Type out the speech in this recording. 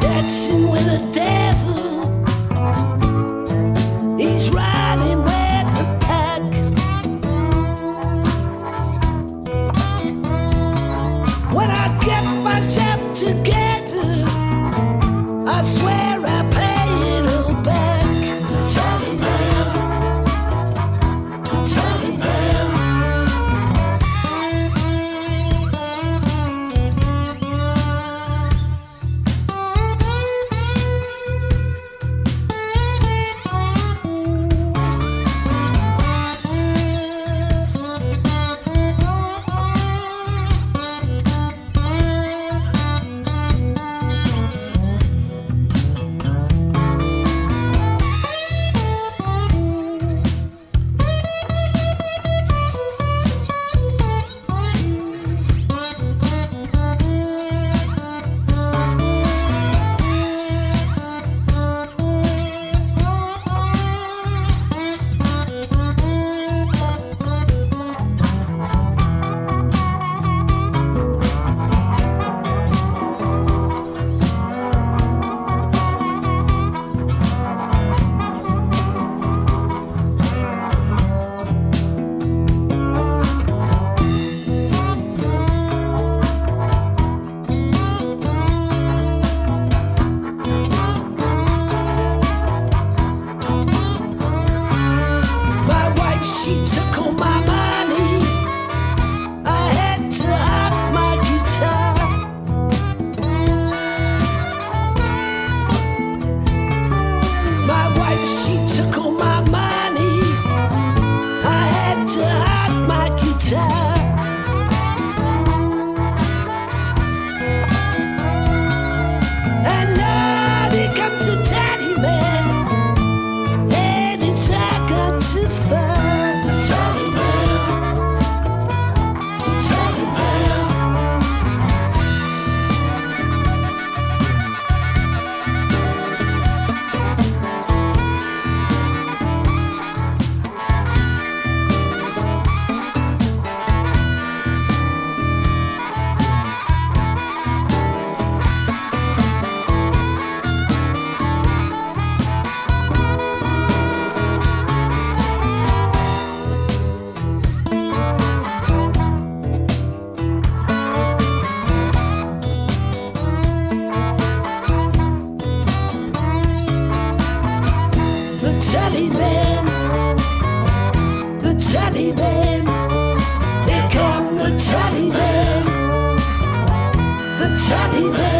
Dancing with the devil. Teddy